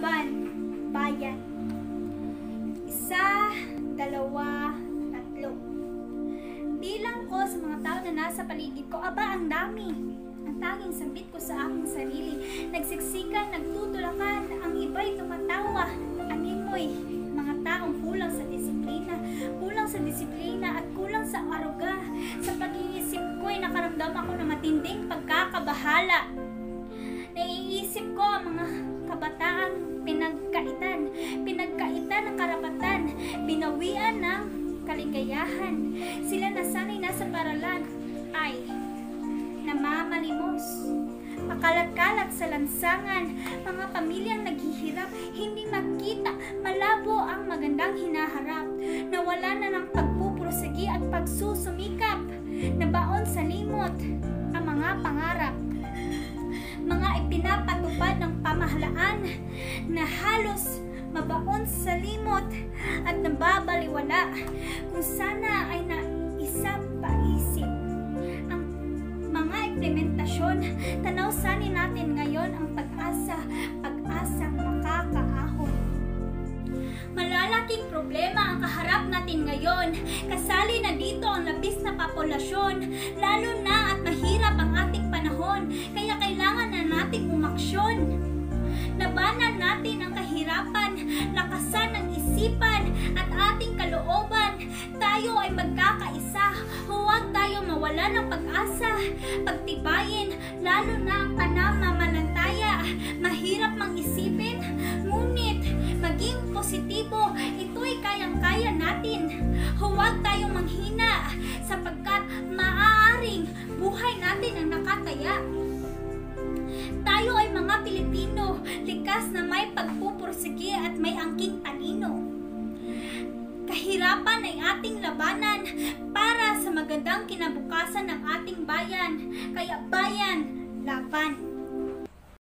laban, bayan. Isa, dalawa, tatlo. Bilang ko sa mga tao na nasa paligid ko, aba ang dami. Ang tanging sambit ko sa aking sarili. Nagsiksikan, nagtutulakan, ang iba'y tumatawa. Animoy, mga taong kulang sa disiplina, kulang sa disiplina at kulang sa aruga. Sa pag-iisip ko'y nakaramdam ako ng matinding pagkakabahala. Karapatan, binawian ng kaligayahan. Sila na sana'y nasa paralan ay namamalimos. Pakalat-kalat sa lansangan, mga pamilyang naghihirap, hindi makita, malabo ang magandang hinaharap. Nawala na ng pagpupursigi at pagsusumikap, nabaon sa limot ang mga pangarap mga ipinapatupad ng pamahalaan na halos mabaon sa limot at nababaliwala kung sana ay naisa paisip ang mga implementasyon tanaw sani natin ngayon ang pag-asa pag-asang makakaahon Malalaking problema ang kaharap natin ngayon. Kasali na dito ang labis na populasyon, lalo na at mahirap ang ating panahon, kaya kailangan na nating umaksyon. Labanan natin ang kahirapan, mawala ng pag-asa. Pagtibayin, lalo na ang panamamalantaya. Mahirap mang isipin, ngunit maging positibo, ito'y kayang-kaya natin. Huwag tayong manghina sapagkat maaaring buhay natin ang nakataya. Tayo ay mga Pilipino, likas na may pagpupursige at may angking talino. Kahirapan ay ating labanan para sa magandang kinabukasan ng ating bayan. Kaya bayan, laban.